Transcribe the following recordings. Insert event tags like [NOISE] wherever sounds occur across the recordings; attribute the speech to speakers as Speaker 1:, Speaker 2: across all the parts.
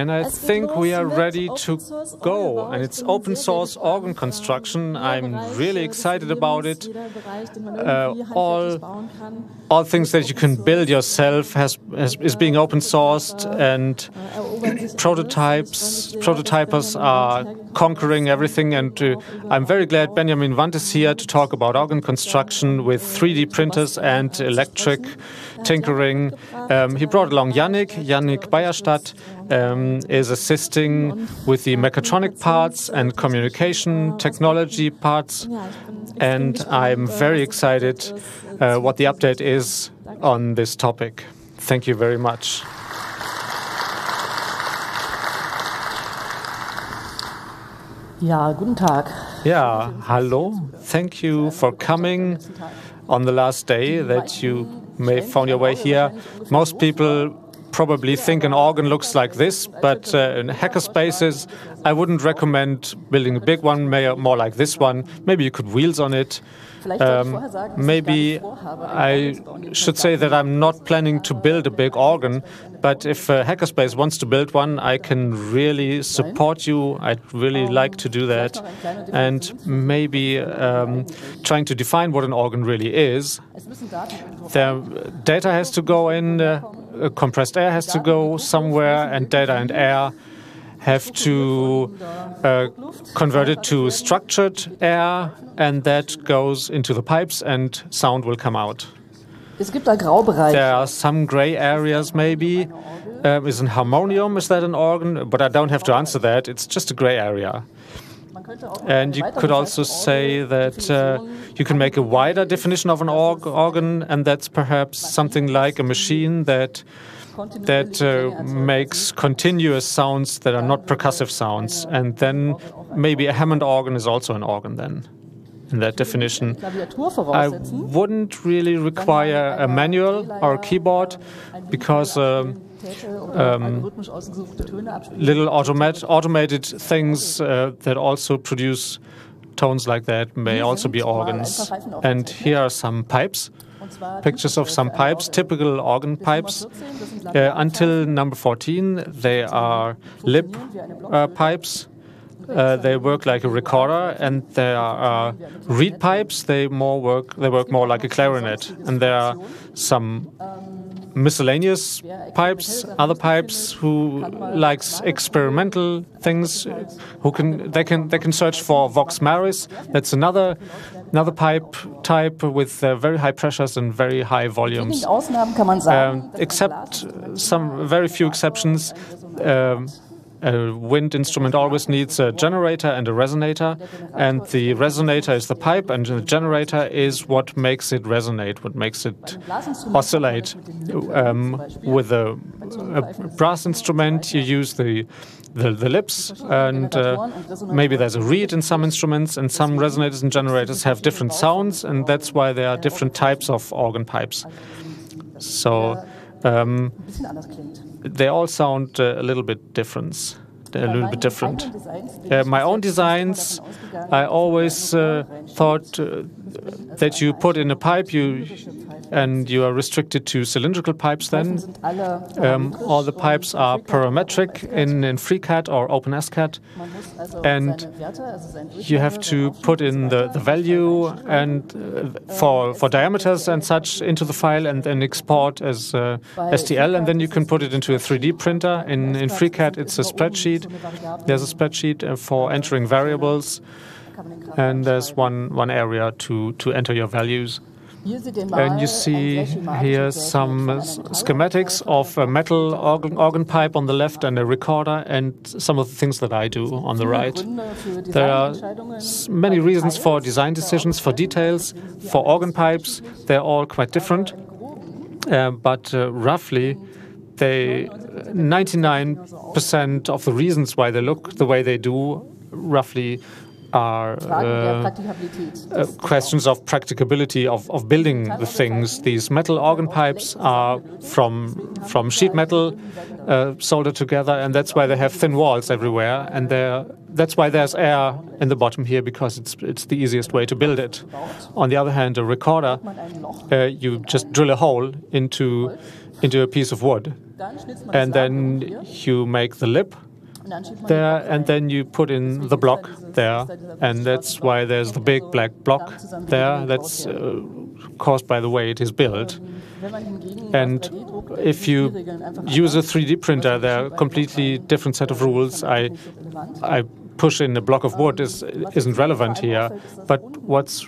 Speaker 1: And I think we are ready to go. And it's open source organ construction. I'm really excited about it. Uh, all, all things that you can build yourself has, has is being open sourced, and prototypes prototypers are conquering everything. And uh, I'm very glad Benjamin Wand is here to talk about organ construction with 3D printers and electric tinkering. Um, he brought along Jannik, Jannik Beyerstedt um, is assisting with the mechatronic parts and communication technology parts. And I'm very excited uh, what the update is on this topic. Thank you very much.
Speaker 2: Ja, guten Tag.
Speaker 1: Yeah, hello. Thank you for coming on the last day that you may found your way here. Most people probably think an organ looks like this, but uh, in hackerspaces, I wouldn't recommend building a big one, more like this one. Maybe you could wheels on it. Um, maybe I should say that I'm not planning to build a big organ, but if uh, Hackerspace wants to build one, I can really support you. I'd really like to do that. And maybe um, trying to define what an organ really is. The data has to go in, uh, compressed air has to go somewhere, and data and air have to uh, convert it to structured air, and that goes into the pipes, and sound will come out. There are some gray areas, maybe. Uh, is an harmonium, is that an organ? But I don't have to answer that. It's just a gray area. And you could also say that uh, you can make a wider definition of an org organ, and that's perhaps something like a machine that that uh, makes continuous sounds that are not percussive sounds. And then maybe a Hammond organ is also an organ then. In that definition, I wouldn't really require a manual or a keyboard because um, um, little automat automated things uh, that also produce tones like that may also be organs. And here are some pipes pictures of some pipes, typical organ pipes. Uh, until number 14, they are lip uh, pipes. Uh, they work like a recorder, and there are reed pipes. They more work. They work more like a clarinet, and there are some miscellaneous pipes, other pipes who likes experimental things, who can they can they can search for vox maris. That's another another pipe type with uh, very high pressures and very high volumes. Um, except some very few exceptions. Um, a wind instrument always needs a generator and a resonator, and the resonator is the pipe, and the generator is what makes it resonate, what makes it oscillate. Um, with a, a, brass instrument, you use the the, the lips, and uh, maybe there's a reed in some instruments, and some resonators and generators have different sounds, and that's why there are different types of organ pipes. So. Um, they all sound uh, a little bit different. A little bit different. Uh, my own designs, I always uh, thought uh, that you put in a pipe, you and you are restricted to cylindrical pipes then. Um, all the pipes are parametric in, in FreeCAD or OpenSCAD. And you have to put in the, the value and uh, for, for diameters and such into the file and then export as uh, STL. And then you can put it into a 3D printer. In, in FreeCAD, it's a spreadsheet. There's a spreadsheet uh, for entering variables. And there's one, one area to, to enter your values. And you see here some schematics of a metal organ, organ, pipe on the left and a recorder, and some of the things that I do on the right. There are many reasons for design decisions, for details, for organ pipes. They're all quite different, uh, but uh, roughly, they 99% of the reasons why they look the way they do roughly are uh, uh, questions of practicability of, of building the things. These metal organ pipes are from from sheet metal uh, soldered together, and that's why they have thin walls everywhere. And that's why there's air in the bottom here because it's it's the easiest way to build it. On the other hand, a recorder, uh, you just drill a hole into into a piece of wood and then you make the lip there, and then you put in the block there, and that's why there's the big black block there. That's uh, caused by the way it is built. And if you use a 3D printer, there are completely different set of rules. I, I push in a block of wood is, isn't relevant here. But what's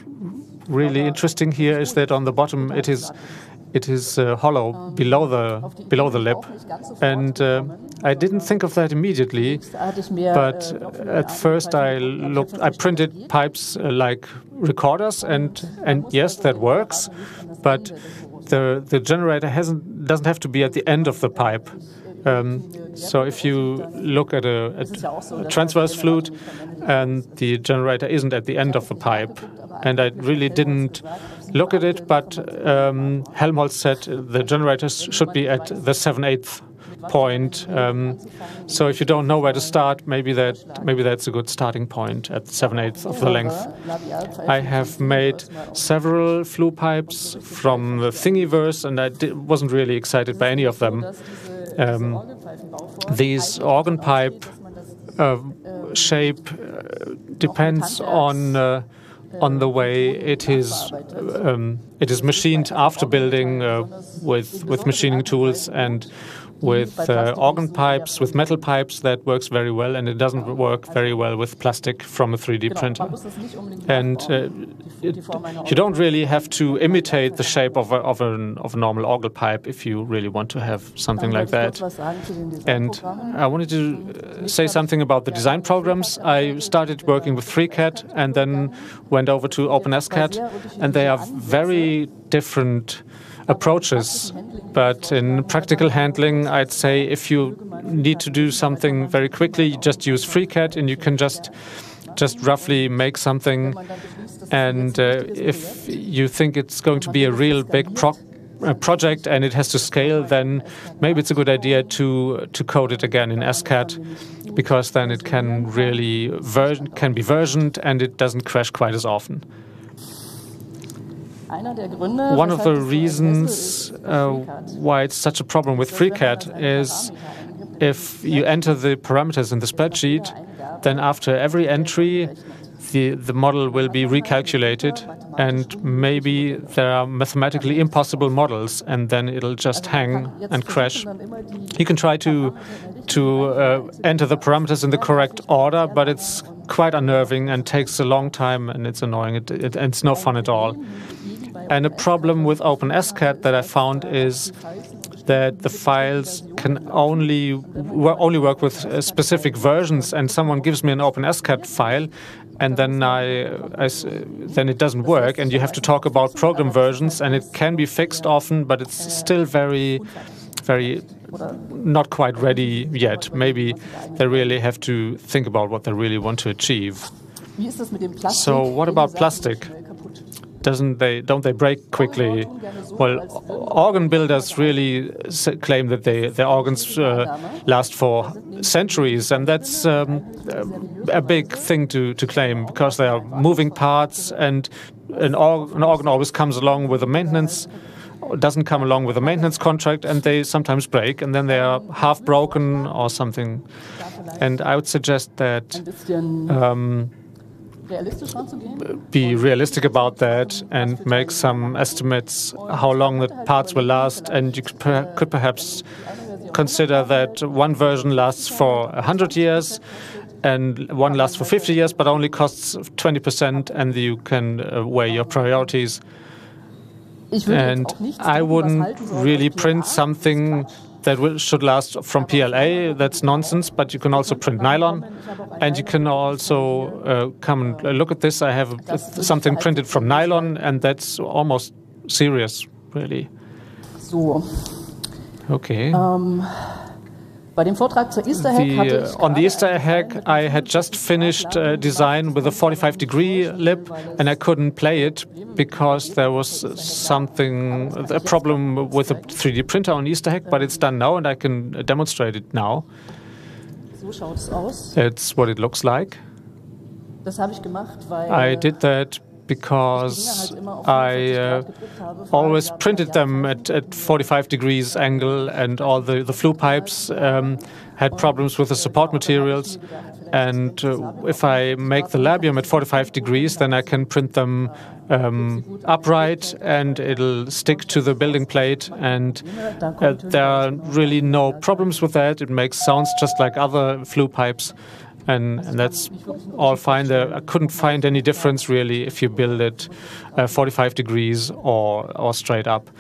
Speaker 1: really interesting here is that on the bottom it is it is uh, hollow below the below the lip, and uh, I didn't think of that immediately. But at first, I looked. I printed pipes uh, like recorders, and and yes, that works. But the the generator hasn't doesn't have to be at the end of the pipe. Um, so if you look at a, a, transverse flute and the generator isn't at the end of the pipe, and I really didn't look at it, but um, Helmholtz said the generators should be at the 7 8 point. Um, so if you don't know where to start, maybe that maybe that's a good starting point at 7 eighths of the length. I have made several flue pipes from the Thingiverse, and I wasn't really excited by any of them. Um, these organ pipe uh, shape uh, depends on. Uh, on the way it is um, it is machined after building uh, with with machining tools and with uh, organ pipes, with metal pipes, that works very well, and it doesn't work very well with plastic from a 3D printer. And uh, it, you don't really have to imitate the shape of a, of, an, of a normal organ pipe if you really want to have something like that. And I wanted to say something about the design programs. I started working with FreeCAD and then went over to OpenSCAD, and they are very different approaches. But in practical handling, I'd say if you need to do something very quickly, you just use FreeCAD and you can just just roughly make something. And uh, if you think it's going to be a real big pro project and it has to scale, then maybe it's a good idea to to code it again in SCAD because then it can really can be versioned and it doesn't crash quite as often. One of the reasons uh, why it's such a problem with FreeCAD is if you enter the parameters in the spreadsheet, then after every entry, the, the model will be recalculated, and maybe there are mathematically impossible models, and then it'll just hang and crash. You can try to to uh, enter the parameters in the correct order, but it's quite unnerving and takes a long time, and it's annoying. It, it, it's no fun at all. And a problem with OpenSCAD that I found is that the files can only only work with uh, specific versions, and someone gives me an OpenSCAD file, and then I, I, then it doesn't work, and you have to talk about program versions, and it can be fixed often, but it's still very, very not quite ready yet. Maybe they really have to think about what they really want to achieve. So, what about plastic? Doesn't they don't they break quickly? Well, organ builders really claim that they, their organs uh, last for centuries, and that's um, a big thing to, to claim because they are moving parts, and an, org an organ always comes along with a maintenance doesn't come along with a maintenance contract and they sometimes break and then they are half broken or something. And I would suggest that um, be realistic about that and make some estimates how long the parts will last. And you could perhaps consider that one version lasts for 100 years and one lasts for 50 years but only costs 20%, and you can uh, weigh your priorities. And I wouldn't really print something that will, should last from PLA. That's nonsense, but you can also print nylon. And you can also uh, come and look at this. I have something printed from nylon, and that's almost serious, really.
Speaker 2: So.
Speaker 1: Okay.
Speaker 2: Um. Bei dem Vortrag zur Easter Hack hatte
Speaker 1: ich on the Easter hack, I had just finished a design with a 45 degree lip, and I couldn't play it because there was something, a problem with a 3D printer on Easter hack, but it's done now, and I can demonstrate it now.
Speaker 2: So schaut es aus.
Speaker 1: It's what it looks like.
Speaker 2: Das habe ich gemacht, weil
Speaker 1: I did that because I uh, always printed them at, at 45 degrees angle, and all the, the flue pipes um, had problems with the support materials. And uh, if I make the labium at 45 degrees, then I can print them um, upright and it'll stick to the building plate. And uh, there are really no problems with that. It makes sounds just like other flue pipes. And, and that's all fine. There, I couldn't find any difference really if you build it uh, 45 degrees or, or straight up.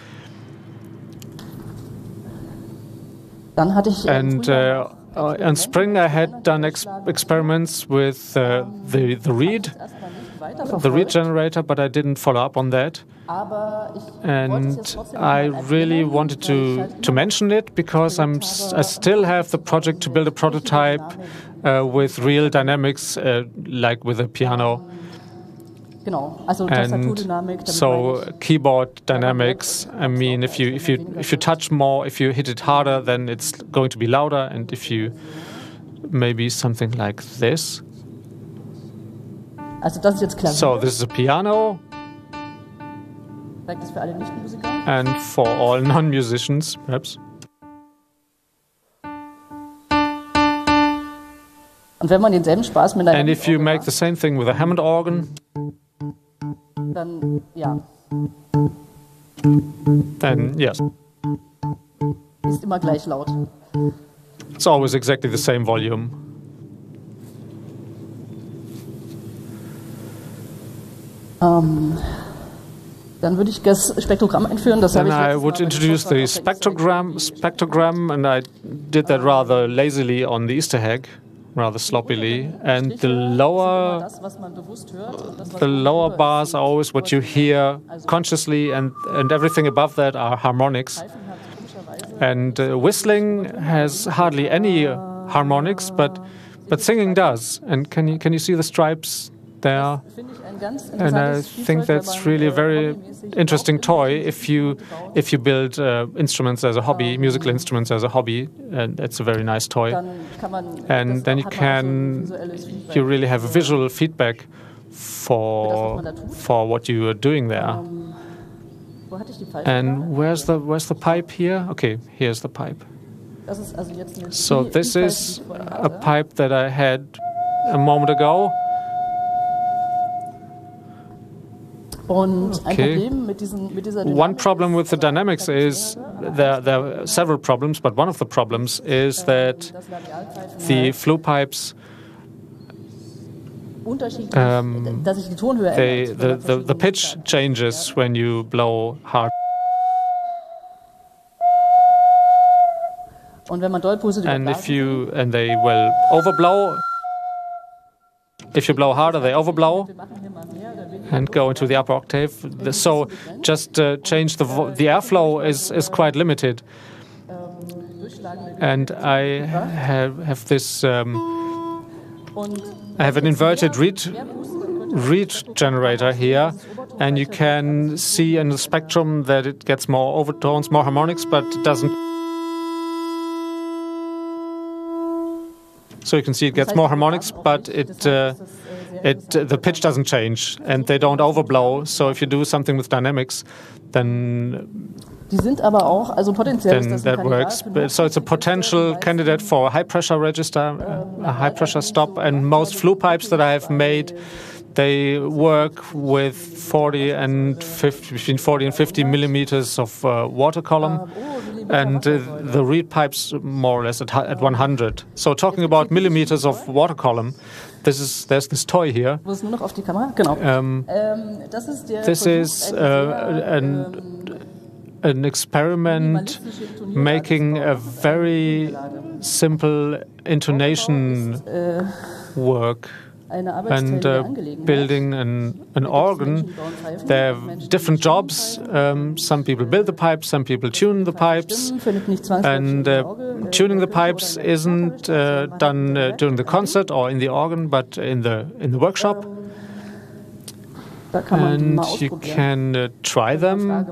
Speaker 1: And uh, uh, in spring, I had done ex experiments with uh, the the reed, the reed generator, but I didn't follow up on that. And I really wanted to to mention it because I'm I still have the project to build a prototype uh, with real dynamics, uh, like with a piano. And so keyboard dynamics. I mean, if you if you if you touch more, if you hit it harder, then it's going to be louder. And if you maybe something like this. So this is a piano. And for all non-musicians, perhaps. And if you make the same thing with a Hammond organ,
Speaker 2: dann ja.
Speaker 1: Then yes.
Speaker 2: Ist immer gleich laut.
Speaker 1: It's always exactly the same volume.
Speaker 2: Um, dann würde ich das Spektrogramm einführen. Das
Speaker 1: Then I would introduce the spectrogram, spectrogram, and I did that rather lazily on the Easter egg rather sloppily. And the lower, the lower bars are always what you hear consciously, and, and everything above that are harmonics. And uh, whistling has hardly any harmonics, but but singing does. And can you can you see the stripes there? And I think that's really a very interesting toy if you if you build uh, instruments as a hobby, musical instruments as a hobby, and it's a very nice toy. And then you can you really have a visual feedback for for what you are doing there. And where's the where's the pipe here? Okay, here's the pipe. So this is a pipe that I had a moment ago. Okay. One problem with the dynamics is there, there are several problems, but one of the problems is that the flue pipes um, they, the, the, the pitch changes when you blow hard. And if you and they will overblow. If you blow harder, they overblow and go into the upper octave. So just uh, change the the airflow is is quite limited. And I have have this. Um, I have an inverted reed reed generator here, and you can see in the spectrum that it gets more overtones, more harmonics, but it doesn't. So you can see it gets more harmonics, but it uh, it the pitch doesn't change and they don't overblow. So if you do something with dynamics, then
Speaker 2: then
Speaker 1: that works. So it's a potential candidate for a high pressure register, a high pressure stop, and most flue pipes that I have made. They work with 40 and 50, between 40 and 50 millimeters of uh, water column, oh, and uh, the reed pipes more or less at, at 100. So talking about millimeters of water column, this is there's this toy here. Um, this is uh, an an experiment making a very simple intonation work and uh, building an, an organ. They have different jobs. Um, some people build the pipes, some people tune the pipes. And uh, tuning the pipes isn't uh, done uh, during the concert or in the organ, but in the, in the workshop. And you can uh, try them.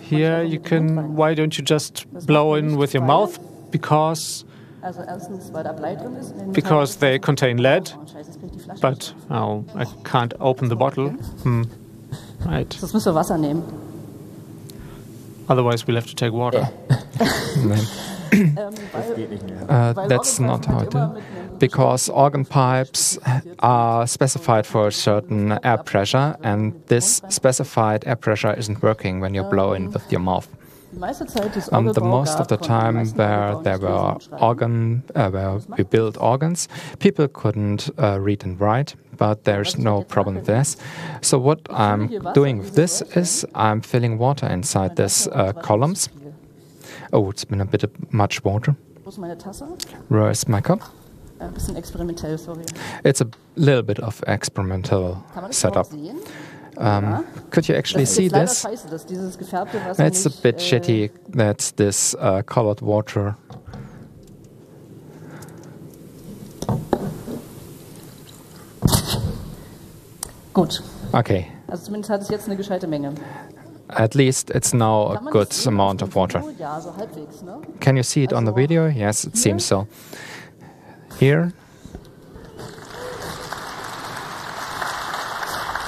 Speaker 1: Here you can, why don't you just blow in with your mouth? Because because they contain lead, but oh, I can't open the bottle. Hmm. Right.
Speaker 2: Sonst müssen wir Wasser nehmen.
Speaker 1: Otherwise, we'll have to take water. [LAUGHS]
Speaker 3: Uh, that's not how it is. Because organ pipes are specified for a certain air pressure, and this specified air pressure isn't working when you blow in with your mouth.
Speaker 2: Die meiste Zeit des
Speaker 3: Um, the most of the
Speaker 2: gab, konnten die
Speaker 3: time where there were organ, uh, where we built organs, people couldn't uh, read and write, but there's no problem with this. So what I'm doing with this is I'm filling water inside these uh, columns. Oh, it's been a bit of much water.
Speaker 2: Wo ist meine Tasse?
Speaker 3: Where is my cup?
Speaker 2: Ein bisschen experimentell, sorry.
Speaker 3: It's a little bit of experimental setup. Um, could you actually see this?
Speaker 2: scheiße, dass dieses gefärbte Wasser
Speaker 3: It's a bit
Speaker 2: äh,
Speaker 3: shitty that this uh, colored water.
Speaker 2: Gut,
Speaker 3: Okay,
Speaker 2: also zumindest hat es jetzt eine gescheite Menge.
Speaker 3: at least it's now a good amount of water.
Speaker 2: Video? Ja, so halbwegs, ne?
Speaker 3: Can you see it on the video? Yes, it seems so. Here,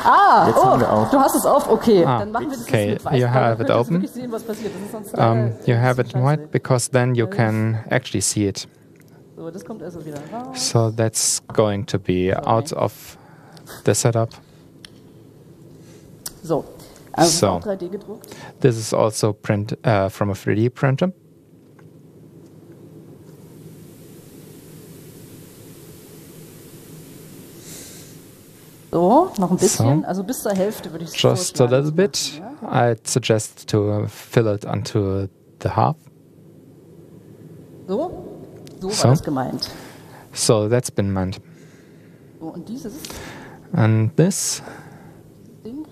Speaker 2: Ah,
Speaker 4: Jetzt
Speaker 2: oh,
Speaker 4: haben wir auf.
Speaker 2: du hast es auf, okay.
Speaker 3: Ah,
Speaker 2: Dann machen wir das
Speaker 3: okay,
Speaker 2: jetzt mit weiß.
Speaker 3: you have
Speaker 2: dann
Speaker 3: it open.
Speaker 2: sehen, was passiert. Das ist sonst
Speaker 3: um, you have it white because then you can actually see it.
Speaker 2: So, das kommt also wieder raus.
Speaker 3: So that's going to be out of the setup.
Speaker 2: So, also
Speaker 3: So.
Speaker 2: auch 3D gedruckt.
Speaker 3: This is also print uh, from a 3D printer.
Speaker 2: So, noch ein bisschen.
Speaker 3: So.
Speaker 2: Also bis zur Hälfte würde ich es
Speaker 3: Just a little bit.
Speaker 2: ja?
Speaker 3: I'd suggest to fill it unto the half.
Speaker 2: So, so war
Speaker 3: So.
Speaker 2: das gemeint.
Speaker 3: So that's been meant.
Speaker 2: So, und dieses
Speaker 3: And this,
Speaker 2: Ding.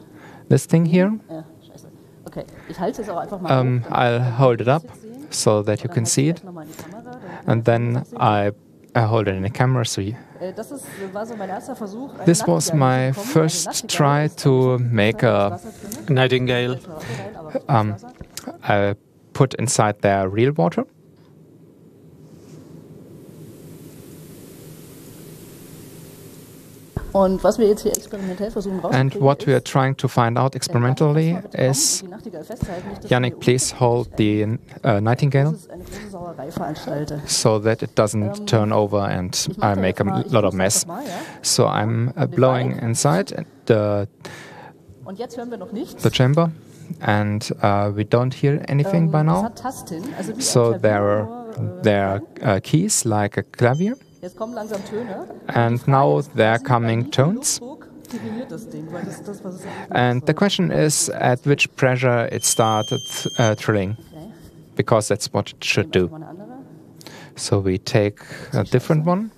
Speaker 3: this thing here,
Speaker 2: Ja, scheiße. Okay, ich halte es auch einfach mal
Speaker 3: um, I'll hold it up so that you can see it. And then. I, I hold it in the camera so you,
Speaker 2: Äh, Das ist, war so mein erster Versuch. eine
Speaker 3: This was my first try to make a-
Speaker 1: Nightingale.
Speaker 2: Da ist Wasser rein, aber
Speaker 3: Um, I put inside there real water.
Speaker 2: Und was wir jetzt hier experimentell versuchen
Speaker 3: And what we are trying to find out experimentally is
Speaker 2: und die Nachtigall festhalten, nicht, dass Jannik,
Speaker 3: please hold the uh, nightingale
Speaker 2: Das ist eine große Sauerei veranstalte.
Speaker 3: so that it doesn't turn over and I make a lot of mess.
Speaker 2: einfach Mal, ja?
Speaker 3: So I'm uh, blowing inside the,
Speaker 2: Und jetzt hören wir noch nichts.
Speaker 3: the chamber and uh, we don't hear anything
Speaker 2: Ähm,
Speaker 3: by now.
Speaker 2: hat Tasten, also wie ein
Speaker 3: So there are,
Speaker 2: äh,
Speaker 3: there are uh, keys like a clavier.
Speaker 2: Jetzt kommen langsam Töne.
Speaker 3: And now are coming
Speaker 2: bei wie viel
Speaker 3: tones.
Speaker 2: Luftdruck definiert das Ding, weil das ist das, was es eigentlich
Speaker 3: And the question is at which pressure it started uh, trilling, because that's what it should do.
Speaker 2: wir mal eine andere.
Speaker 3: So we take a different one,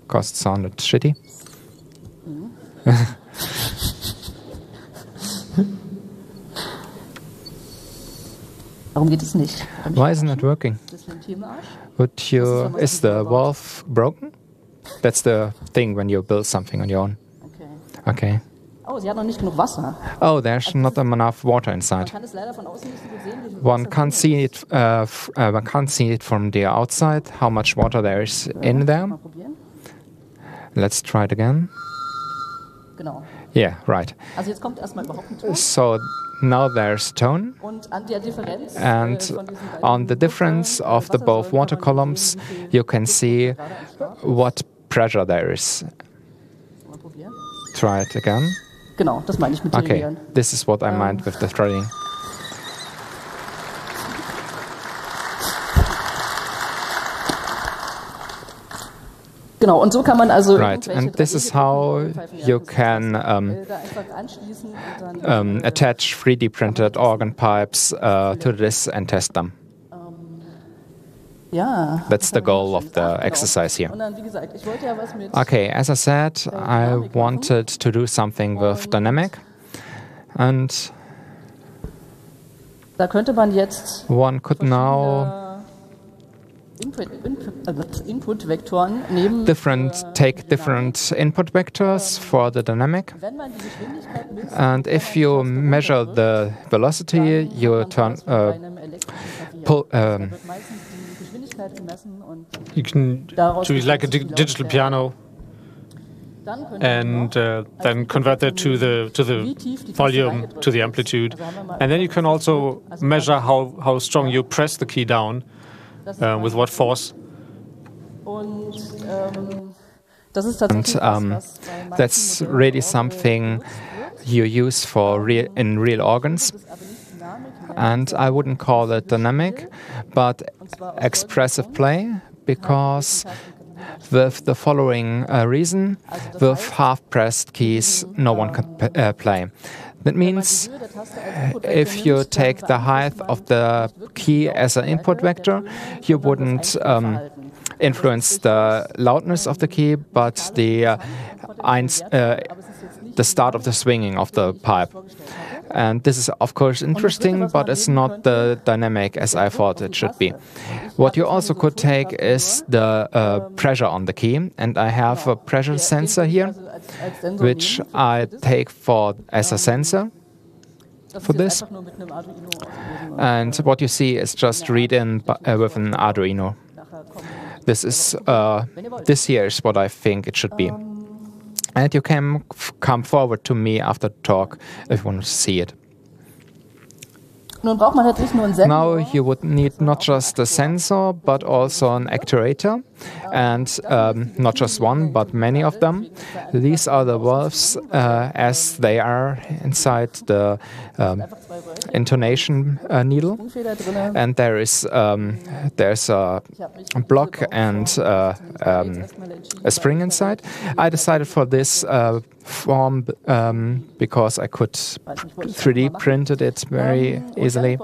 Speaker 3: because it sounded shitty. [LAUGHS]
Speaker 2: Warum geht es nicht?
Speaker 3: Why isn't it working?
Speaker 2: Ist das Ventil im Arsch?
Speaker 3: Would you, is the valve broken? That's the thing when you build something on your own.
Speaker 2: Okay.
Speaker 3: Okay.
Speaker 2: Oh, sie hat noch nicht genug Wasser.
Speaker 3: Oh, there's not enough water inside.
Speaker 2: kann es leider von außen nicht so gut sehen. wie viel
Speaker 3: One can't see it. Uh, f- uh, one can't see it from the outside. How much water there is in there? Let's try it again. Yeah, right.
Speaker 2: Also jetzt kommt erstmal überhaupt ein Ton.
Speaker 3: So now there's tone,
Speaker 2: Und an der Differenz äh, and äh, beiden
Speaker 3: on the difference of the both water columns,
Speaker 2: sehen, wie viel
Speaker 3: you can see
Speaker 2: Luftdruck gerade entsteht.
Speaker 3: what pressure there is. Try it again.
Speaker 2: Genau, das meine ich mit
Speaker 3: Okay, this is what I meant with ähm, the threading.
Speaker 2: Genau, und so kann man also
Speaker 3: Right, and this is how you can um,
Speaker 2: da einfach anschließen und dann,
Speaker 3: um, attach 3D printed organ pipes uh, to this and test them. That's the goal of the exercise here.
Speaker 2: Und dann, wie gesagt, ich wollte ja was mit
Speaker 3: Okay, as I said, I wanted to do something with dynamic, and
Speaker 2: Da könnte man
Speaker 3: one could now
Speaker 2: verschiedene Input, Input, äh, Input-Vektoren nehmen.
Speaker 3: Different take different input vectors for the dynamic.
Speaker 2: Dynamik. Wenn man die Geschwindigkeit misst,
Speaker 3: And if you measure the velocity, you turn
Speaker 2: das wie bei
Speaker 3: uh,
Speaker 2: einem elektrischen Klavier.
Speaker 3: pull. Um,
Speaker 2: wird meistens die Geschwindigkeit gemessen und
Speaker 1: You can
Speaker 2: Daraus
Speaker 1: choose like a
Speaker 2: bekommt
Speaker 1: di digital piano. and uh, then convert that to the to the volume to the amplitude, and then you can also measure how how strong you press the key down, uh, with what force.
Speaker 3: And um, that's really something you use for real, in real organs. And I wouldn't call it dynamic, but expressive play, because with the following uh, reason, with half-pressed keys, no one can uh, play. That means if you take the height of the key as an input vector, you wouldn't um, influence the loudness of the key, but the uh, uh, the start of the swinging of the pipe. And this is, of course, interesting, but it's not the dynamic as I thought it should be. What you also could take is the uh, pressure on the key, and I have a pressure sensor here, which I take for as a sensor for this. And what you see is just read in uh, with an Arduino. This is uh, this here is what I think it should be. And you can come forward to me after the talk if you want to see it. Now you would need not just a sensor, but also an actuator, and um, not just one, but many of them. These are the valves uh, as they are inside the um, intonation uh, needle, and there is um, there's a block and uh, um, a spring inside. I decided for this uh, form um, because I could 3D printed it very easily.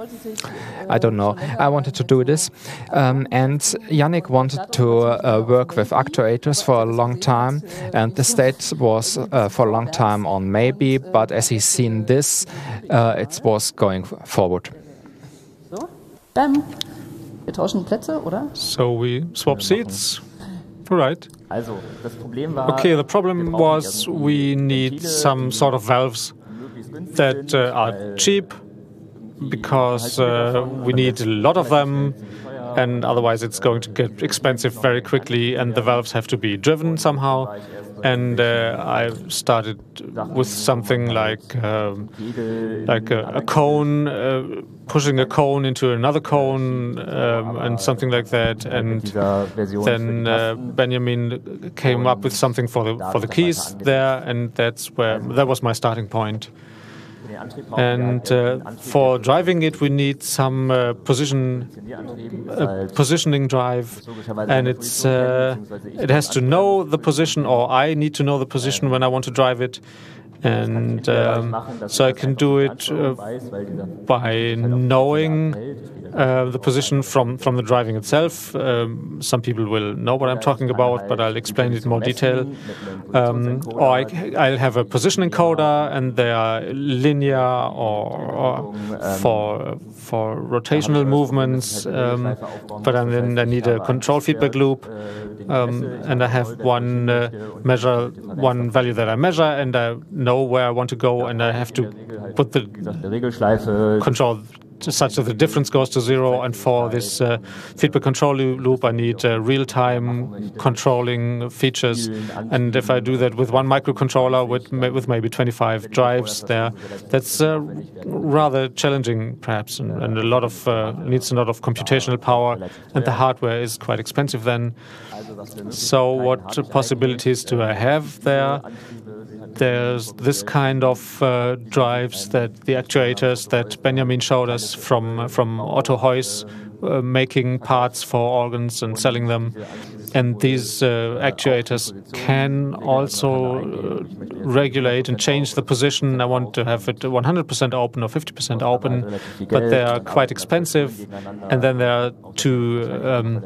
Speaker 3: I don't know. I wanted to do this, um, and Jannik wanted to uh, work with actuators for a long time, and the state was uh, for a long time on maybe, but as he's seen this, uh, it was going forward.
Speaker 1: So we swap seats. Right. Okay, the problem was we need some sort of valves that uh, are cheap because uh, we need a lot of them and otherwise it's going to get expensive very quickly and the valves have to be driven somehow and uh, I started with something like um, like a, a cone, uh, pushing a cone into another cone, um, and something like that. And then uh, Benjamin came up with something for the for the keys there, and that's where that was my starting point. And uh, for driving it, we need some uh, position uh, positioning drive, and it's uh, it has to know the position, or I need to know the position when I want to drive it. And um, so I can do it uh, by knowing uh, the position from, from the driving itself. Um, some people will know what I'm talking about, but I'll explain it in more detail. Um, or I, will have a position encoder, and they are linear or, or for for rotational movements. Um, but then I need a control feedback loop, um, and I have one uh, measure, one value that I measure, and I know where I want to go, and I have to put the control such that the difference goes to zero. And for this uh, feedback control loop, I need uh, real-time controlling features. And if I do that with one microcontroller with with maybe 25 drives there, that's uh, rather challenging, perhaps, and, and a lot of uh, needs a lot of computational power, and the hardware is quite expensive then. So, what possibilities do I have there? There's this kind of uh, drives that the actuators that Benjamin showed us from from Otto Heuss, uh, making parts for organs and selling them. And these uh, actuators can also uh, regulate and change the position. I want to have it 100% open or 50% open, but they are quite expensive. And then there are two. Um,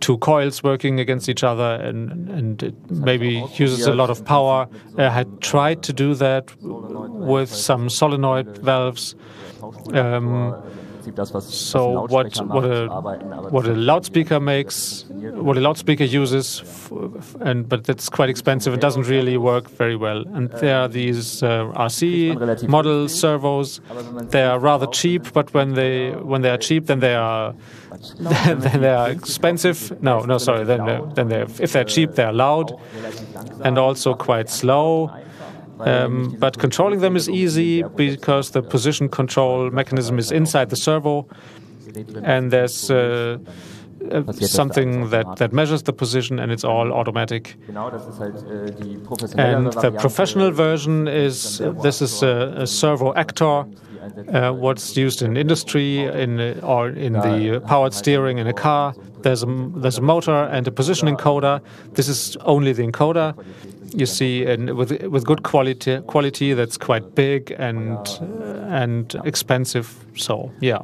Speaker 1: two coils working against each other and, and it maybe uses a lot of power. I had tried to do that with some solenoid valves. Um, So what what a what a loudspeaker makes, what a loudspeaker uses, and but that's quite expensive. It doesn't really work very well. And there are these uh, RC model servos. They are rather cheap, but when they when they are cheap, then they are [LAUGHS] then they are expensive. No, no, sorry. Then they, then they if they're cheap, they are loud and also quite slow. Um, but controlling them is easy because the position control mechanism is inside the servo, and there's uh, uh, something that, that measures the position, and it's all automatic. And the professional version is this is a, a servo actor. Uh, what's used in industry in or in the powered steering in a car. There's a there's a motor and a position encoder. This is only the encoder you see, and with with good quality quality that's quite big and and expensive. So yeah.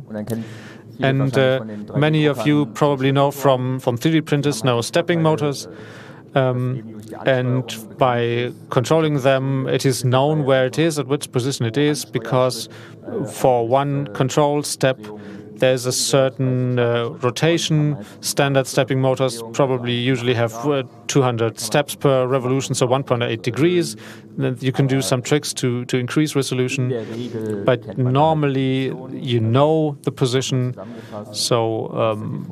Speaker 1: And uh, many of you probably know from, from 3D printers know stepping motors. Um, and by controlling them, it is known where it is, at which position it is, because for one control step, there's a certain uh, rotation. Standard stepping motors probably usually have uh, 200 steps per revolution, so 1.8 degrees. Then you can do some tricks to, to increase resolution. But normally, you know the position. So, um,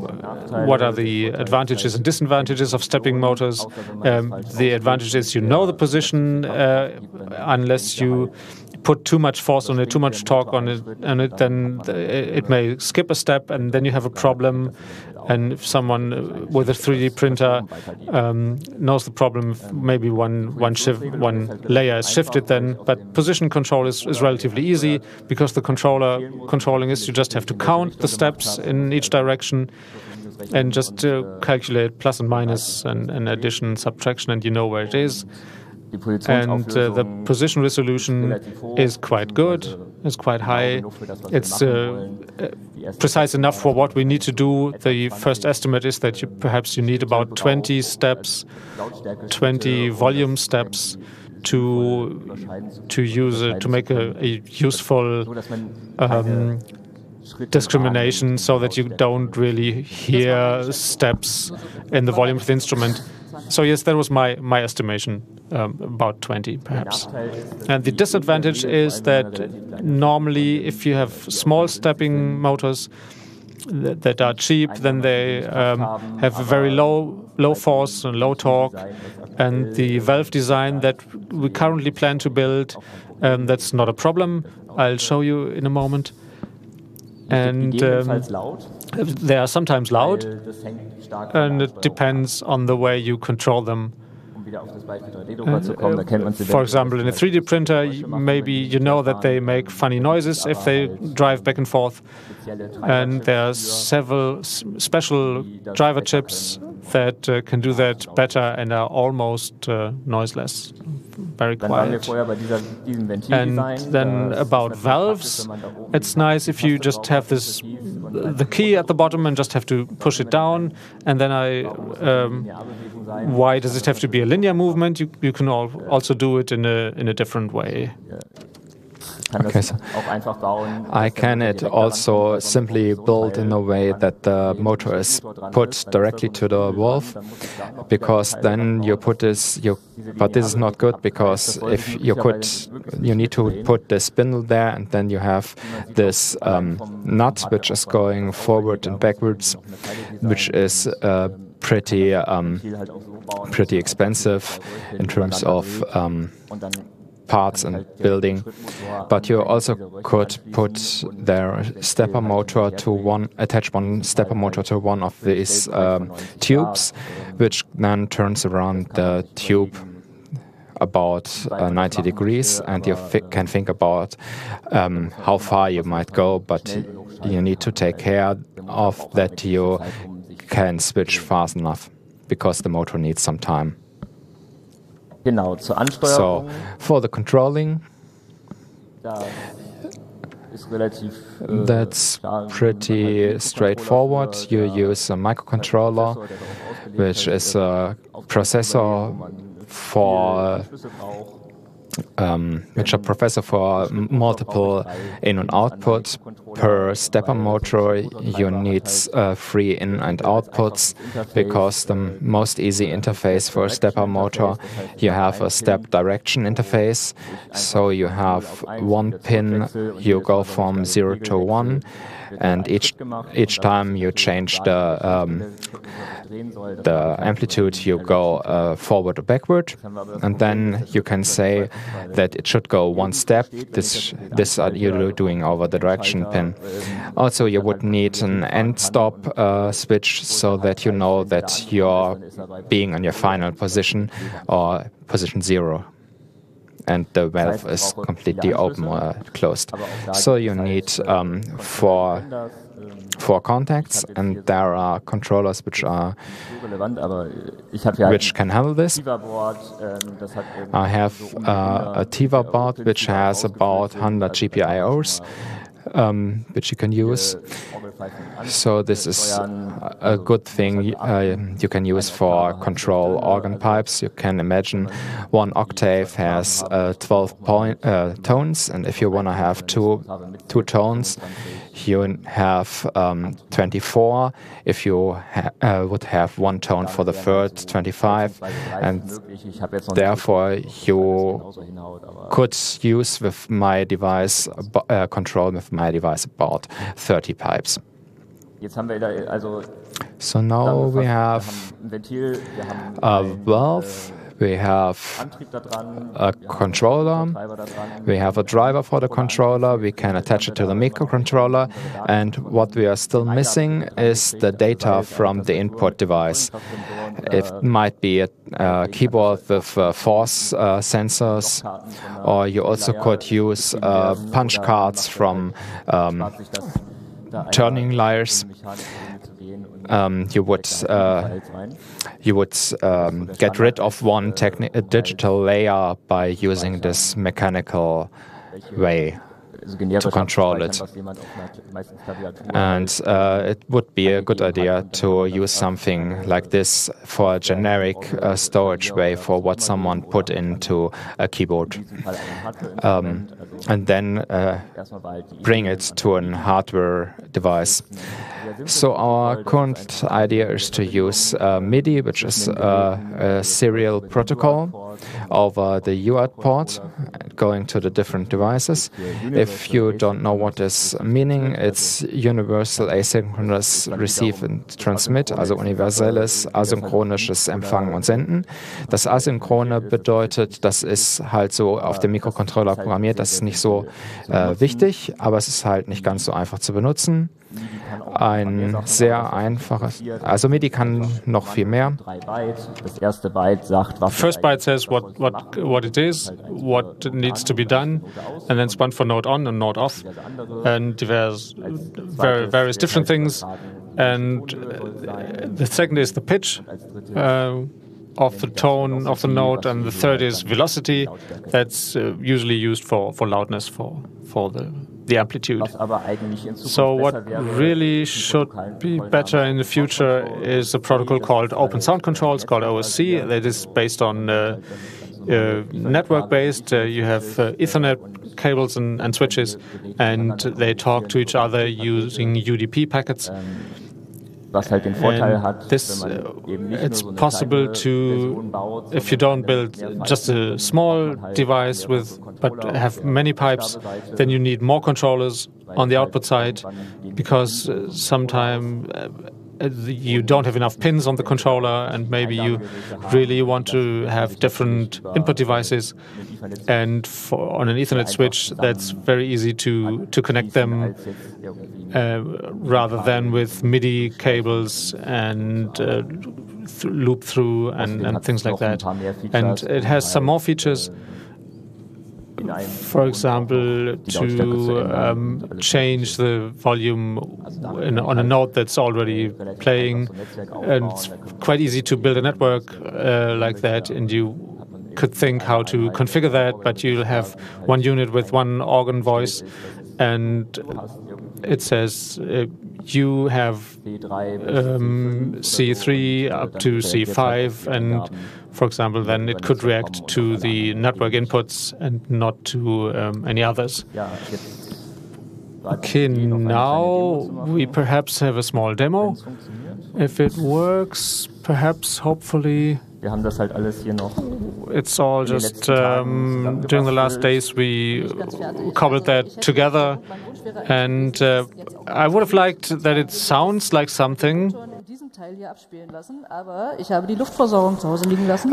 Speaker 1: what are the advantages and disadvantages of stepping motors? Um, the advantage is you know the position uh, unless you put too much force on it, too much torque on it, and it then it may skip a step, and then you have a problem. And if someone with a 3D printer um, knows the problem, maybe one one shift one layer is shifted then. But position control is, is relatively easy because the controller controlling is you just have to count the steps in each direction and just uh, calculate plus and minus and, and addition, subtraction, and you know where it is and uh, the position resolution is quite good, it's quite high. It's uh, uh, precise enough for what we need to do. The first estimate is that you, perhaps you need about 20 steps, 20 volume steps to to use it, to make a, a useful um, discrimination so that you don't really hear steps in the volume of the instrument. So yes, that was my my estimation, um, about 20 perhaps. And the disadvantage is that normally, if you have small stepping motors that, that are cheap, then they um, have a very low low force and low torque. And the valve design that we currently plan to build, um, that's not a problem. I'll show you in a moment. And um, they are sometimes loud, and it depends on the way you control them. Uh, for example, in a 3D printer, maybe you know that they make funny noises if they drive back and forth. And there are several special driver chips that uh, can do that better and are almost uh, noiseless, very quiet. And then about valves, it's nice if you just have this the key at the bottom and just have to push it down. And then I, um, why does it have to be a linear movement? You you can also do it in a in a different way.
Speaker 3: Okay, so I can it also simply build in a way that the motor is put directly to the valve, because then you put this, you, but this is not good because if you put, you need to put the spindle there and then you have this um, nut which is going forward and backwards, which is uh, pretty um, pretty expensive in terms of um, parts and building. But you also could put their stepper motor to one, attach one stepper motor to one of these um, tubes, which then turns around the tube about uh, 90 degrees, and you can think about um, how far you might go, but you need to take care of that you can switch fast enough because the motor needs some time.
Speaker 4: Genau, zur Ansteuerung.
Speaker 3: So, for the controlling,
Speaker 4: relativ,
Speaker 3: äh, that's pretty straightforward. You use a microcontroller, which is a processor for um, which are processor for multiple in and output. Per stepper motor, you need uh, three in and outputs because the most easy interface for a stepper motor, you have a step direction interface. So you have one pin, you go from zero to one and each each time you change the um, the amplitude, you go uh, forward or backward, and then you can say that it should go one step. This this are you doing over the direction pin. Also, you would need an end stop uh, switch so that you know that you're being on your final position or position zero and the valve is completely open or closed. So you need um, four, four contacts, and there are controllers which are which can handle this. I have uh, a TIVA board which has about 100 GPIOs um, which you can use. So this is a good thing uh, you can use for control organ pipes. You can imagine one octave has uh, 12 point, uh, tones, and if you want to have two two tones, you have um, 24. If you ha uh, would have one tone for the third, 25, and therefore you could use with my device uh, control with my device about 30 pipes. So now we have a valve we have a controller, we have a driver for the controller, we can attach it to the microcontroller, and what we are still missing is the data from the input device. It might be a, a keyboard with uh, force uh, sensors, or you also could use uh, punch cards from um, turning layers um, you would uh, you would um, get rid of one digital layer by using this mechanical way to control it. And uh, it would be a good idea to use something like this for a generic uh, storage way for what someone put into a keyboard. Um, and then uh, bring it to a hardware device. So our current idea is to use uh, MIDI, which is uh, a serial protocol over the UART port, going to the different devices. If you don't know what this meaning, it's universal asynchronous receive and transmit, also universelles asynchronisches Empfangen und Senden. Das Asynchrone bedeutet, das ist halt so auf dem Mikrocontroller programmiert, das ist nicht so äh, wichtig, aber es ist halt nicht ganz so einfach zu benutzen. Ein sehr einfaches, also MIDI kann noch viel mehr.
Speaker 1: First byte says what, what, what it is, what needs to be done, and then one for node on and node off, and there's various different things. And the second is the pitch. Uh, of the tone of the note, and the third is velocity. That's uh, usually used for, for loudness for for the the amplitude. So what really should be better in the future is a protocol called Open Sound Control. It's called OSC. That is based on uh, uh, network-based. Uh, you have uh, Ethernet cables and, and, switches, and they talk to each other using UDP packets.
Speaker 4: Was halt den Vorteil
Speaker 1: and this, uh, it's possible to, if you don't build just a small device with, but have many pipes, then you need more controllers on the output side because uh, sometimes uh, you don't have enough pins on the controller and maybe you really want to have different input devices and for, on an ethernet switch that's very easy to to connect them uh, rather than with MIDI cables and uh, th loop through and, and things like that. And it has some more features. For example, to um, change the volume in, on a note that's already playing, and it's quite easy to build a network uh, like that, and you could think how to configure that, but you'll have one unit with one organ voice, and it says uh, you have um, C3 up to C5, and for example, then it could react to the network inputs and not to um, any others. Okay, now we perhaps have a small demo. If it works, perhaps, hopefully, it's all just um, during the last days we cobbled that together, and uh, I would have liked that it sounds like something.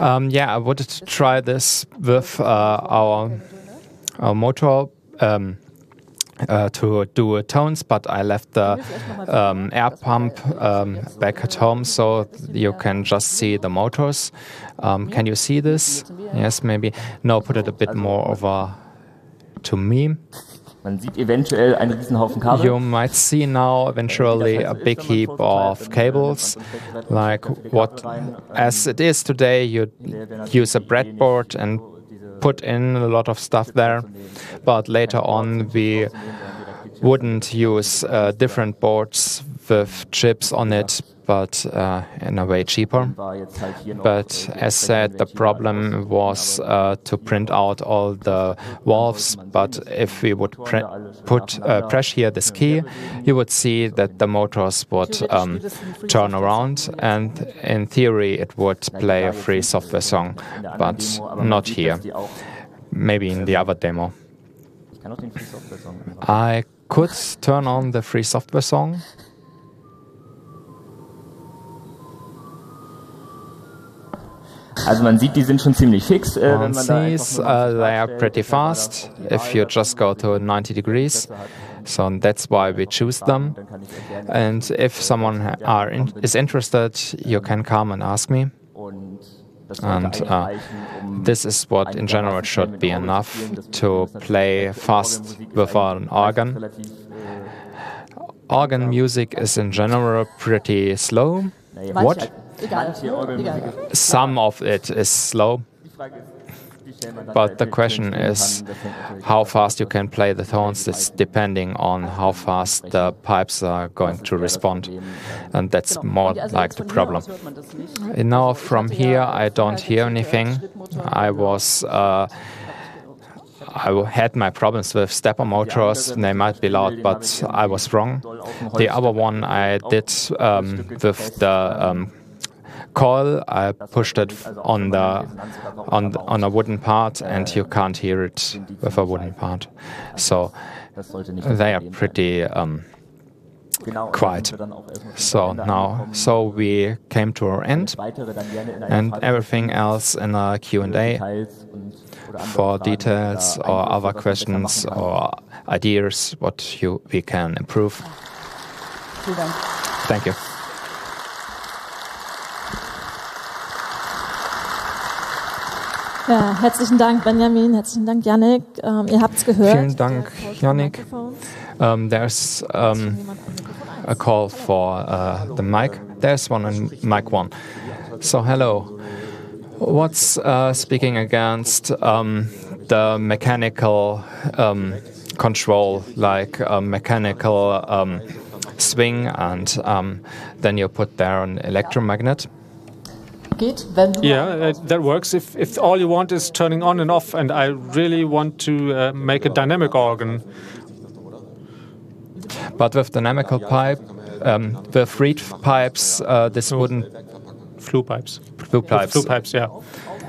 Speaker 3: Um, yeah, I wanted to try this with uh, our, our motor. Um, uh, to do tones, but I left the um, air pump um, back at home so you can just see the motors. Um, can you see this? Yes, maybe. No, put it a bit more over to me. You might see now eventually a big heap of cables, like what, as it is today, you use a breadboard and put in a lot of stuff there, but later on we wouldn't use uh, different boards with chips on it, but uh, in a way cheaper. But as said, the problem was uh, to print out all the valves. But if we would put uh, press here this key, you would see that the motors would um, turn around, and in theory, it would play a free software song, but not here. Maybe in the other demo. I could turn on the free software song.
Speaker 4: Also man sieht, die sind schon ziemlich fix.
Speaker 3: Äh, man sees uh, they are pretty fast if you just go to 90 degrees. So that's why we choose them. And if someone are in, is interested, you can come and ask me. And uh, this is what in general should be enough to play fast with an organ. Organ music is in general pretty slow. What? Some of it is slow. But the question is how fast you can play the tones. It's depending on how fast the pipes are going to respond. And that's more like the problem. Now, from here, I don't hear anything. I was. Uh, I had my problems with stepper motors. They might be loud, but I was wrong. The other one I did um, with the um, coil. I pushed it on the on the, on a wooden part, and you can't hear it with a wooden part. So they are pretty um, quiet. So now, so we came to our end, and everything else in a Q&A for details or other questions or ideas what you we can improve. Thank you.
Speaker 5: Ja, herzlichen Dank, Benjamin. Herzlichen Dank, Jannik. Ähm, ihr habt es gehört.
Speaker 3: Vielen Dank, Jannik. Um, there's um, a call for uh, the mic. There's one in mic one. So, hello. What's uh, speaking against um, the mechanical um, control, like a mechanical um, swing, and um, then you put there an electromagnet?
Speaker 1: Yeah, uh, that works. If, if all you want is turning on and off, and I really want to uh, make a dynamic organ.
Speaker 3: But with dynamical pipe, um, with reed pipes, uh, this no. wouldn't.
Speaker 1: Flue pipes.
Speaker 3: Flue pipes.
Speaker 1: Flue pipes, yeah.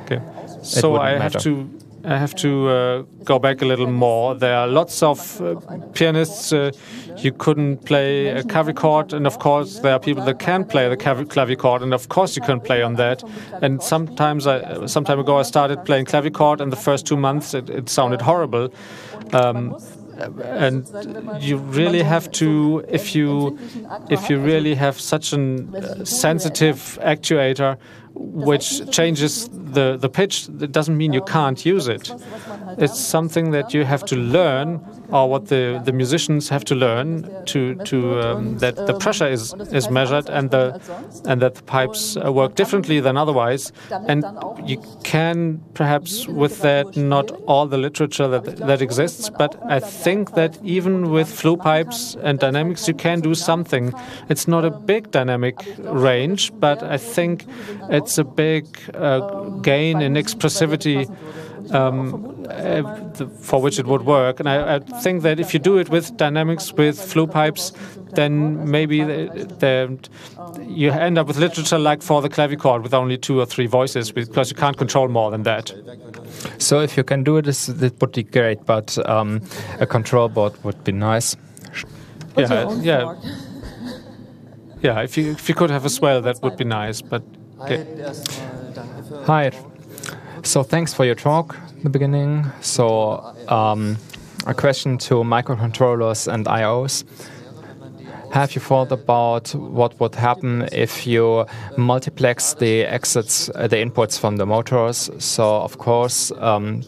Speaker 1: Okay. So I have matter. to I have to uh, go back a little more. There are lots of uh, pianists. Uh, you couldn't play a clavichord, and of course there are people that can play the clavichord, and of course you can play on that. And sometimes, I, some time ago, I started playing clavichord, and the first two months it, it sounded horrible. Um, and you really have to if you if you really have such a uh, sensitive actuator which changes the, the pitch, it doesn't mean you can't use it. It's something that you have to learn, or what the, the musicians have to learn to, to um, that the pressure is, is measured and the and that the pipes uh, work differently than otherwise. And you can perhaps with that not all the literature that that exists, but I think that even with flue pipes and dynamics, you can do something. It's not a big dynamic range, but I think it's a big uh, gain in expressivity um, uh, for which it would work. And I, I, think that if you do it with dynamics, with flue pipes, then maybe the, the, you end up with literature like for the clavichord with only two or three voices because you can't control more than that.
Speaker 3: So if you can do it, it would be great, but um, a control board would be nice.
Speaker 1: Yeah, yeah. Yeah, if you if you could have a swell, that would be nice. But okay.
Speaker 3: Hi. So thanks for your talk in the beginning. So um, a question to microcontrollers and IOs. Have you thought about what would happen if you multiplex the exits, uh, the inputs from the motors? So of course, um,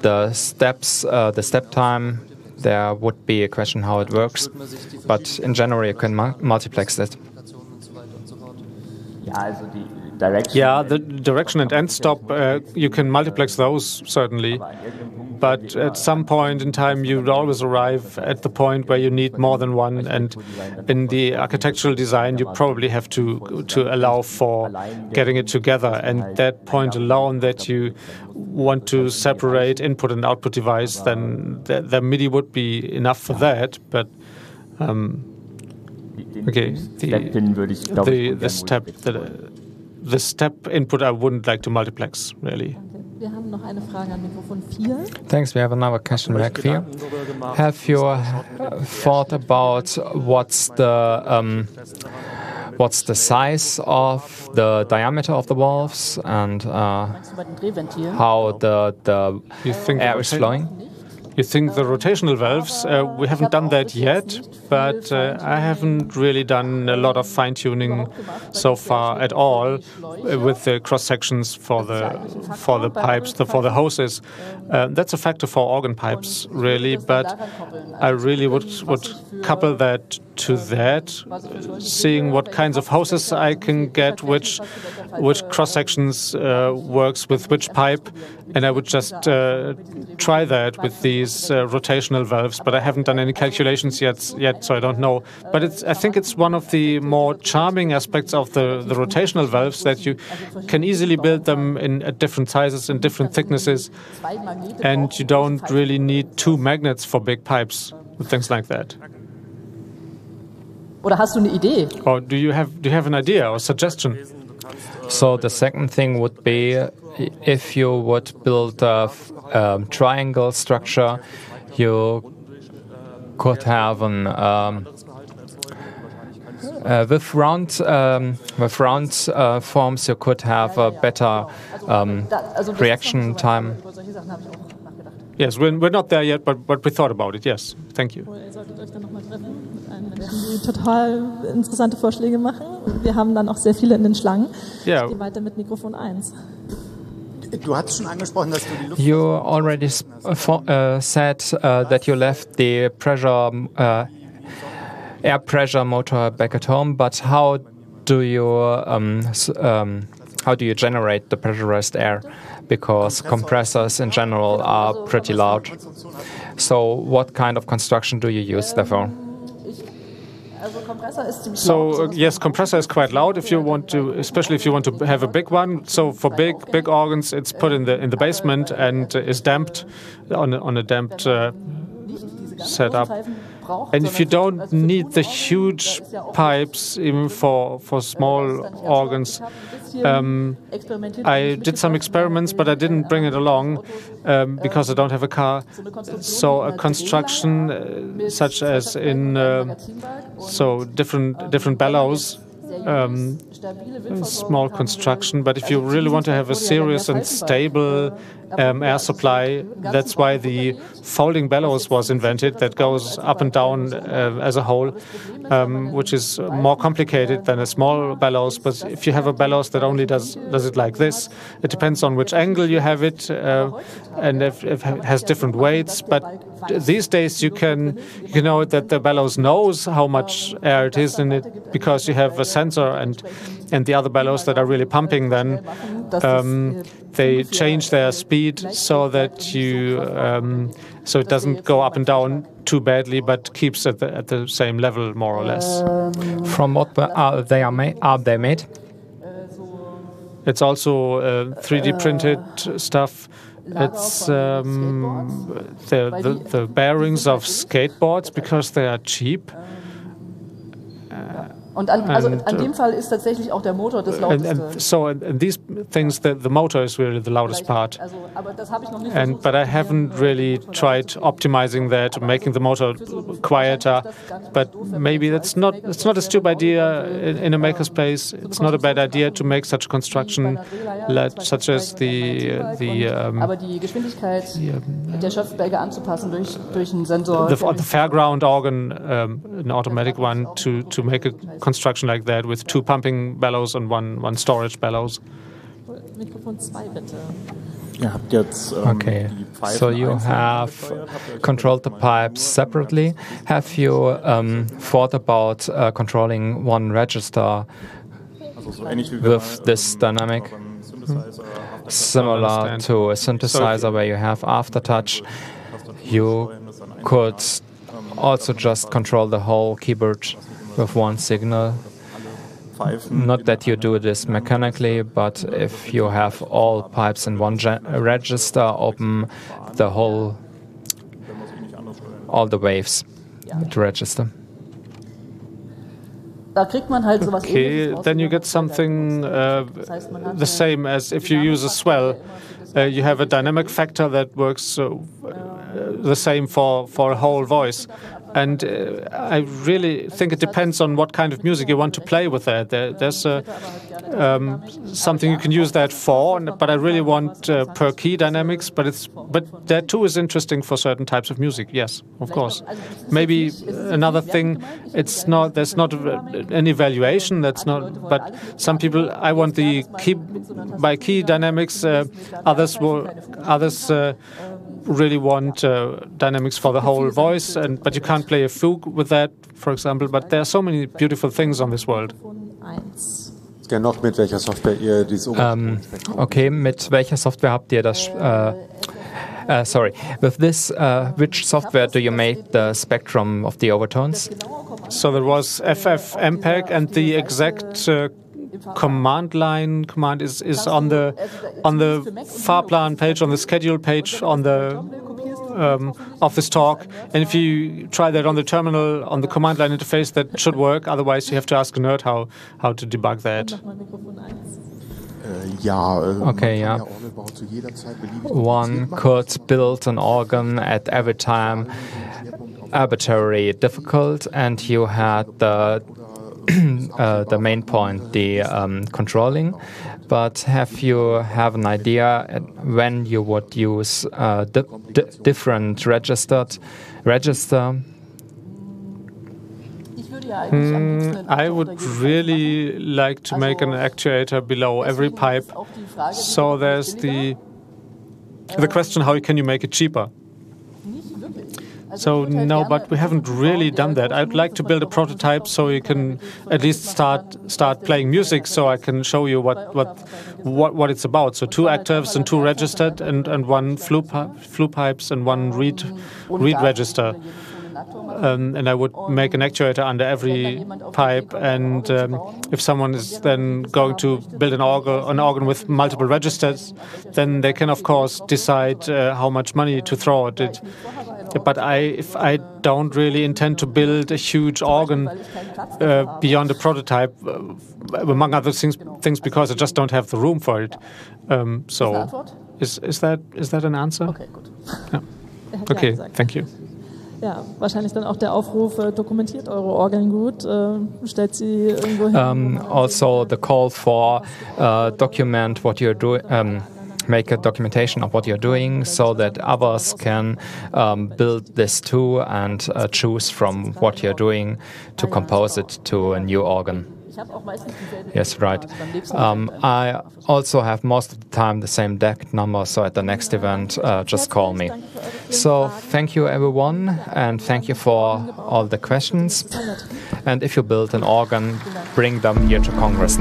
Speaker 3: the steps, uh, the step time, there would be a question how it works. But in general, you can mu multiplex it.
Speaker 1: Yeah, the direction and end stop, uh, you can multiplex those certainly. But at some point in time, you would always arrive at the point where you need more than one. And in the architectural design, you probably have to to allow for getting it together. And that point alone, that you want to separate input and output device, then the, the MIDI would be enough for that. But um, okay, the, the, the step the, the step input I wouldn't like to multiplex really.
Speaker 3: Thanks. We have another question back here. Have you thought about what's the um, what's the size of the diameter of the valves and uh, how the the air is flowing?
Speaker 1: You think the rotational valves? Uh, we haven't done that yet, but uh, I haven't really done a lot of fine tuning so far at all with the cross sections for the for the pipes, the, for the hoses. Uh, that's a factor for organ pipes, really. But I really would would couple that to that, seeing what kinds of hoses I can get, which which cross sections uh, works with which pipe, and I would just uh, try that with these uh, rotational valves. But I haven't done any calculations yet, yet, so I don't know. But it's I think it's one of the more charming aspects of the the rotational valves that you can easily build them in at different sizes and different thicknesses, and you don't really need two magnets for big pipes, and things like that.
Speaker 2: Oder hast du eine Idee?
Speaker 1: Or do you have do you have an idea or suggestion?
Speaker 3: So the second thing would be if you would build a um, triangle structure, you could have an um, uh, with round um, with round uh, forms, you could have a better um, reaction time.
Speaker 1: Yes, we're, we're not there yet, but, but we thought about it. Yes, thank you.
Speaker 5: Die total interessante Vorschläge machen. Wir haben dann auch sehr viele in den Schlangen.
Speaker 1: Yeah.
Speaker 5: Ich gehe weiter mit Mikrofon 1.
Speaker 6: Du hattest schon angesprochen, dass du die Luft
Speaker 3: You already uh, said uh, that you left the pressure, uh, air pressure motor back at home, but how do you um, um, how do you generate the pressurized air? Because compressors in general are pretty loud. So, what kind of construction do you use, therefore?
Speaker 1: So uh, yes, compressor is quite loud if you want to, especially if you want to have a big one. So for big big organs, it's put in the in the basement and is damped on a, on a damped uh, setup. And if you don't need the huge pipes, even for for small organs, um, I did some experiments, but I didn't bring it along um, because I don't have a car. So a construction uh, such as in uh, so different different bellows um, small construction, but if you really want to have a serious and stable um, air supply, that's why the folding bellows was invented that goes up and down uh, as a whole, um, which is more complicated than a small bellows. But if you have a bellows that only does does it like this, it depends on which angle you have it, uh, and if, if it has different weights. But these days you can you know that the bellows knows how much air it is in it because you have a sensor and and the other bellows that are really pumping then um, they change their speed so that you um, so it doesn't go up and down too badly but keeps at the, at the same level more or less
Speaker 3: From what are they are made? Are they made?
Speaker 1: it's also uh, 3d printed stuff it's um, the, the, the bearings of skateboards because they are cheap uh,
Speaker 2: Und an, also
Speaker 1: And,
Speaker 2: an
Speaker 1: uh,
Speaker 2: dem Fall ist tatsächlich auch der Motor das
Speaker 1: and,
Speaker 2: lauteste.
Speaker 1: and so in, in these things the, the motor is really the loudest part
Speaker 2: Also, aber das habe ich noch nicht
Speaker 1: and
Speaker 2: versucht
Speaker 1: but I
Speaker 2: zu
Speaker 1: haven't really tried optimizing that, making the motor quieter. But maybe that's not it's not a stupid idea in, in a makerspace. It's not a bad idea to make such a construction, such as the uh, the um,
Speaker 2: aber die Geschwindigkeit der Schöpfbälge anzupassen durch, durch einen Sensor.
Speaker 1: the, the fairground organ, um, an automatic one, to to make a construction like that with two pumping bellows and one one storage bellows.
Speaker 5: Mikrofon 2 bitte.
Speaker 6: Ihr habt jetzt ähm,
Speaker 3: Okay, so you have
Speaker 6: gesteuert. Habt ihr euch
Speaker 3: controlled the pipes separately. Have you um, thought about uh, controlling one register
Speaker 6: also so ähnlich wie wenn
Speaker 3: with this
Speaker 6: ähm,
Speaker 3: dynamic?
Speaker 6: beim
Speaker 3: Similar to a synthesizer where you have aftertouch, you
Speaker 6: steuern, das dann
Speaker 3: could also just control the whole keyboard with one signal. Not that you do this mechanically, but if you have all pipes in one register, open the whole,
Speaker 6: dann muss ich nicht anders steuern.
Speaker 3: all the waves to register.
Speaker 2: Da kriegt man halt sowas
Speaker 1: Okay, then you get something uh,
Speaker 2: Das heißt, man hat
Speaker 1: the same as if you use a swell. Uh, you have a dynamic factor that works uh, the same for, for a whole voice. And uh, I really think it depends on what kind of music you want to play with that. There, there's uh, um, something you can use that for, but I really want uh, per key dynamics. But it's but that too is interesting for certain types of music. Yes, of course. Maybe another thing. It's not there's not an evaluation. That's not. But some people I want the key by key dynamics. Uh, others will others. Uh, really want uh, dynamics for the whole voice and but you can't play a fugue with that for example but there are so many beautiful things on this world
Speaker 5: Mikrofon 1.
Speaker 7: Gerne noch, mit welcher Software ihr dieses
Speaker 3: Ähm, okay, mit welcher Software habt ihr das? Äh, äh, sorry, with this, uh, which software do you make the spectrum of the overtones?
Speaker 1: So there was FFmpeg, and the exact uh, command line command is, is on the on the Fahrplan page, on the schedule page, on the um, of this talk. And if you try that on the terminal on the command line interface, that should work. Otherwise, you have to ask a nerd how how to debug that.
Speaker 5: Nochmal 1.
Speaker 7: Äh, ja, äh, man
Speaker 3: Okay,
Speaker 7: kann
Speaker 3: ja.
Speaker 7: Orgelbau zu jeder Zeit beliebig
Speaker 3: One could build an organ at every time arbitrary difficult, and you had the [CLEARS THROAT] uh, the main point, the um, controlling. But have you have an idea when you would use uh, di- di- different registered register?
Speaker 2: Einen
Speaker 1: I would really like to make an actuator below every pipe. So there's the the question: How can you make it cheaper? So no, but we haven't really done that. I'd like to build a prototype so you can at least start start playing music, so I can show you what what what, what it's about. So two octaves and two registered, and and one flue pipes and one reed reed register. Um, and I would make an actuator under every pipe. And um, if someone is then going to build an organ, an organ with multiple registers, then they can of course decide uh, how much money to throw at it. But I, if I don't really intend to build a huge organ uh, beyond a prototype, uh, among other things, things because I just don't have the room for it. Um, so, is is that is that an answer?
Speaker 2: Okay, gut. [LAUGHS]
Speaker 1: Okay, thank you.
Speaker 5: ja, wahrscheinlich dann auch der Aufruf, äh, dokumentiert eure Orgeln gut, äh, stellt sie irgendwo hin.
Speaker 3: Um, also the call for uh, document what you're doing. Um, make a documentation of what you're doing so that others can um, build this too and uh, choose from what you're doing to compose it to a new organ. Yes, right. Um, I also have most of the time the same deck number, so at the next event, uh, just call me. So, thank you everyone, and thank you for all the questions. And if you build an organ, bring them here to Congress.